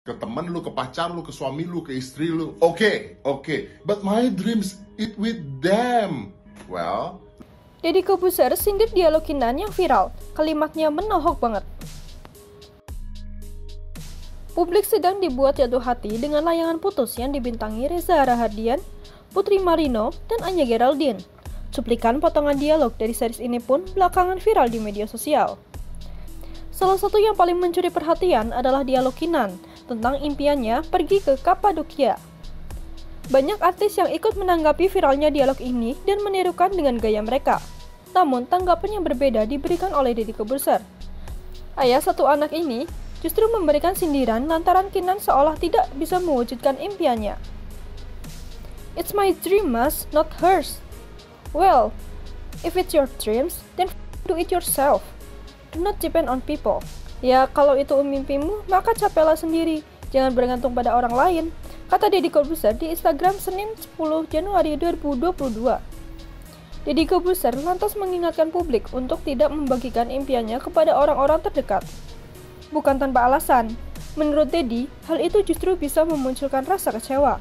ke teman lu, ke pacar lu, ke suami lu, ke istri lu. Oke, okay, oke. Okay. But my dreams it with them. Well, Deddy Kobuser sindir dialog Kinan yang viral. Kalimatnya menohok banget. Publik sedang dibuat jatuh hati dengan layangan putus yang dibintangi Reza Rahadian, Putri Marino, dan Anya Geraldine. Cuplikan potongan dialog dari series ini pun belakangan viral di media sosial. Salah satu yang paling mencuri perhatian adalah dialog Kinan tentang impiannya pergi ke Kapadokia. Banyak artis yang ikut menanggapi viralnya dialog ini dan menirukan dengan gaya mereka. Namun, tanggapan yang berbeda diberikan oleh Deddy Kobuser. Ayah satu anak ini justru memberikan sindiran lantaran Kinan seolah tidak bisa mewujudkan impiannya. It's my dream, mas, not hers. Well, if it's your dreams, then do it yourself. Do not depend on people. Ya, kalau itu mimpimu, maka capeklah sendiri. Jangan bergantung pada orang lain. Kata Deddy Corbuzier di Instagram Senin 10 Januari 2022. Deddy Corbuzier lantas mengingatkan publik untuk tidak membagikan impiannya kepada orang-orang terdekat. Bukan tanpa alasan, menurut Deddy, hal itu justru bisa memunculkan rasa kecewa.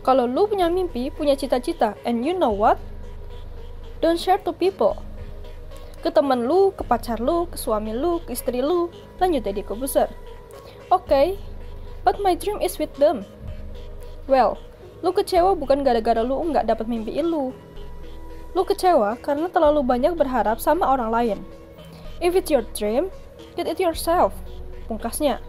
Kalau lu punya mimpi, punya cita-cita, and you know what? Don't share to people ke temen lu, ke pacar lu, ke suami lu, ke istri lu, lanjut jadi Kobuser. Oke, okay, but my dream is with them. Well, lu kecewa bukan gara-gara lu nggak dapat mimpi lu. Lu kecewa karena terlalu banyak berharap sama orang lain. If it's your dream, get it yourself. Pungkasnya.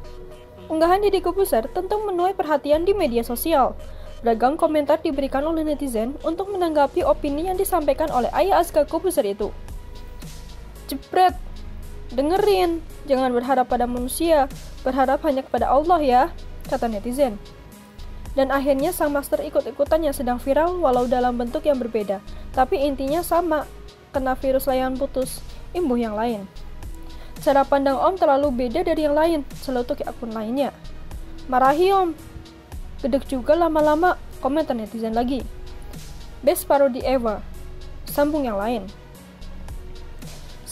Unggahan Deddy Kobuser tentu menuai perhatian di media sosial. Beragam komentar diberikan oleh netizen untuk menanggapi opini yang disampaikan oleh ayah Azka Kobuser itu. Jepret. Dengerin, jangan berharap pada manusia, berharap hanya kepada Allah ya, kata netizen. Dan akhirnya sang master ikut-ikutan yang sedang viral walau dalam bentuk yang berbeda, tapi intinya sama, kena virus layangan putus, imbuh yang lain. Cara pandang Om terlalu beda dari yang lain, celutuk akun lainnya. Marahi Om. Gedek juga lama-lama, komentar netizen lagi. Best parody ever. Sambung yang lain.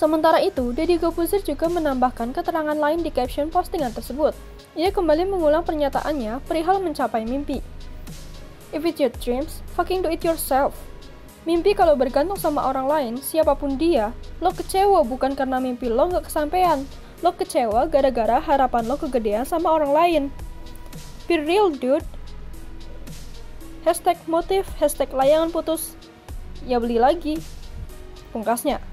Sementara itu, Deddy Corbuzier juga menambahkan keterangan lain di caption postingan tersebut. Ia kembali mengulang pernyataannya perihal mencapai mimpi. If it's your dreams, fucking do it yourself. Mimpi kalau bergantung sama orang lain, siapa pun dia, lo kecewa bukan karena mimpi lo gak kesampaian. Lo kecewa gara-gara harapan lo kegedean sama orang lain. Be real, dude. Hashtag motif, hashtag layangan putus. Ya beli lagi. Pungkasnya.